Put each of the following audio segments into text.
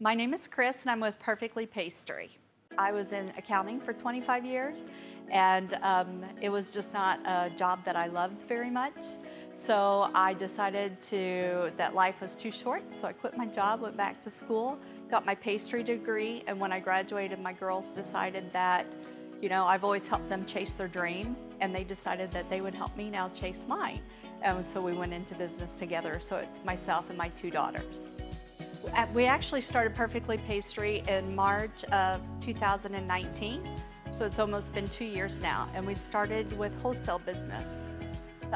My name is Chris and I'm with Perfectly Pastry. I was in accounting for 25 years and um, it was just not a job that I loved very much. So I decided to that life was too short, so I quit my job, went back to school, got my pastry degree, and when I graduated, my girls decided that, you know, I've always helped them chase their dream, and they decided that they would help me now chase mine. And so we went into business together. So it's myself and my two daughters. We actually started Perfectly Pastry in March of 2019. So it's almost been two years now. And we started with wholesale business.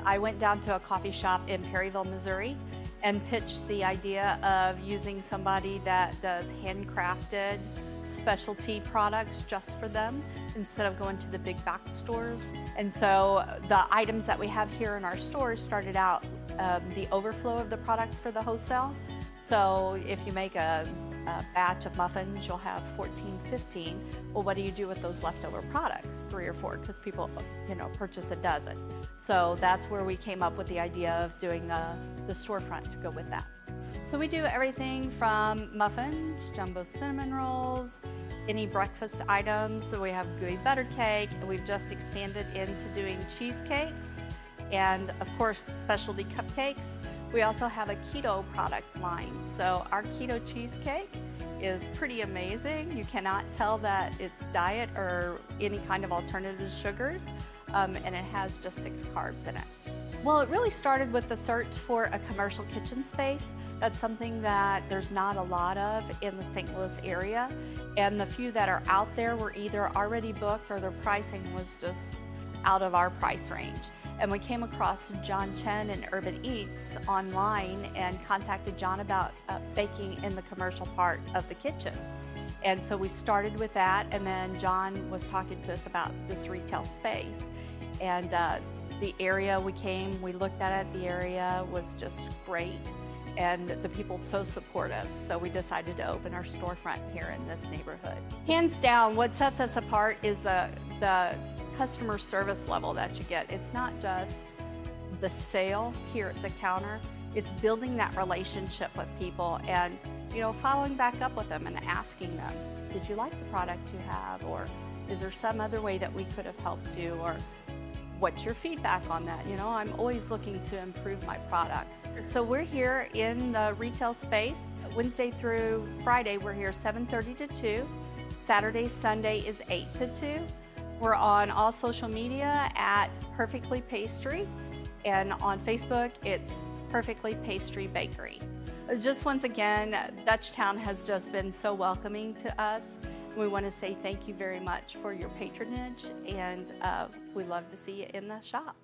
I went down to a coffee shop in Perryville, Missouri and pitched the idea of using somebody that does handcrafted specialty products just for them instead of going to the big box stores. And so the items that we have here in our stores started out um, the overflow of the products for the wholesale. So if you make a, a, batch of muffins, you'll have 14, 15. Well, what do you do with those leftover products? Three or four, because people, you know, purchase a dozen. So that's where we came up with the idea of doing uh, the storefront to go with that. So we do everything from muffins, jumbo cinnamon rolls, any breakfast items. So we have gooey butter cake, and we've just expanded into doing cheesecakes, and of course specialty cupcakes. We also have a keto product line. So our keto cheesecake is pretty amazing. You cannot tell that it's diet or any kind of alternative sugars, um, and it has just six carbs in it. Well, it really started with the search for a commercial kitchen space. That's something that there's not a lot of in the St. Louis area. And the few that are out there were either already booked or their pricing was just out of our price range. And we came across John Chen and Urban Eats online and contacted John about uh, baking in the commercial part of the kitchen. And so we started with that, and then John was talking to us about this retail space. And uh, the area we came, we looked at it, the area was just great and the people so supportive. So we decided to open our storefront here in this neighborhood. Hands down, what sets us apart is the, the customer service level that you get. It's not just the sale here at the counter, it's building that relationship with people and you know following back up with them and asking them, did you like the product you have or is there some other way that we could have helped you or what's your feedback on that? You know, I'm always looking to improve my products. So we're here in the retail space. Wednesday through Friday, we're here 7.30 to 2. Saturday, Sunday is 8 to 2. We're on all social media at Perfectly Pastry. And on Facebook, it's Perfectly Pastry Bakery. Just once again, Dutchtown has just been so welcoming to us. We want to say thank you very much for your patronage and uh, we love to see you in the shop.